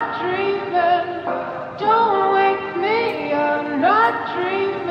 dreaming. Don't wake me, I'm not dreaming.